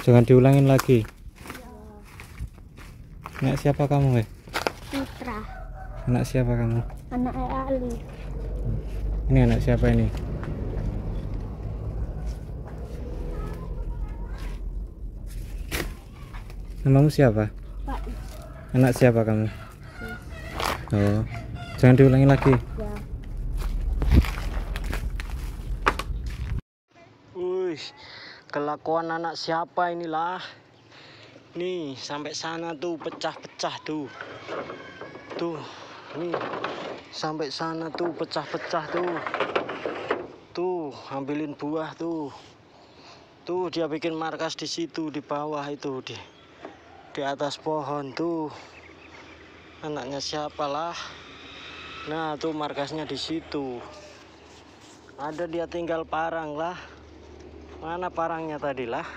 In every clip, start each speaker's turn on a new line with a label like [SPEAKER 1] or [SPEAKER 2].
[SPEAKER 1] Jangan diulangin lagi. Anak siapa kamu, weh?
[SPEAKER 2] Putra
[SPEAKER 1] Anak siapa kamu?
[SPEAKER 2] anak Ali
[SPEAKER 1] Ini anak siapa ini? Namamu siapa?
[SPEAKER 2] Pak
[SPEAKER 1] Anak siapa kamu? Oh, jangan diulangi lagi.
[SPEAKER 2] ya
[SPEAKER 3] kelakuan anak siapa inilah? Nih, sampai sana tuh pecah-pecah tuh. Tuh, nih. Sampai sana tuh pecah-pecah tuh. Tuh, ambilin buah tuh. Tuh, dia bikin markas di situ di bawah itu di di atas pohon tuh. Anaknya siapalah? Nah, tuh markasnya di situ. Ada dia tinggal parang lah. Mana parangnya tadi lah?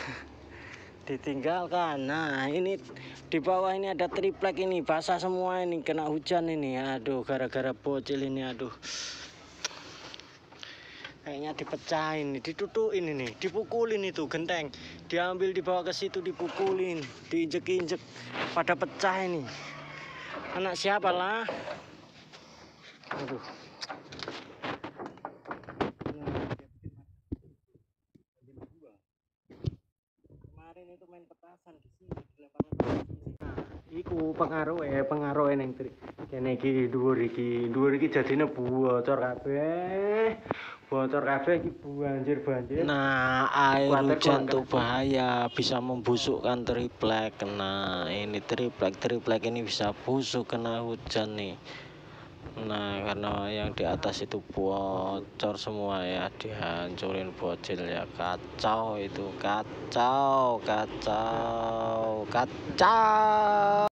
[SPEAKER 3] Ditinggalkan. Nah, ini di bawah ini ada triplek ini, basah semua ini, kena hujan ini. Aduh, gara-gara bocil ini, aduh. Kayaknya dipecahin, ditutuin ini, dipukulin itu genteng. Diambil dibawa ke situ dipukulin, diinjek-injek pada pecah ini. Anak siapa lah? Aduh. Kemarin itu main petasan di sini di lapangan nah, iku pengaruh eh pengaruh neng tri kene iki dhuwur iki dhuwur iki jadine bocor kabeh. Bocor kabeh iki banjir banjir. Nah air hujan tuh bahaya bisa membusukkan triplek. Nah ini triplek triplek ini bisa busuk kena hujan nih Nah, karena yang di atas itu bocor semua ya, dihancurin bocil ya. Kacau itu, kacau, kacau, kacau.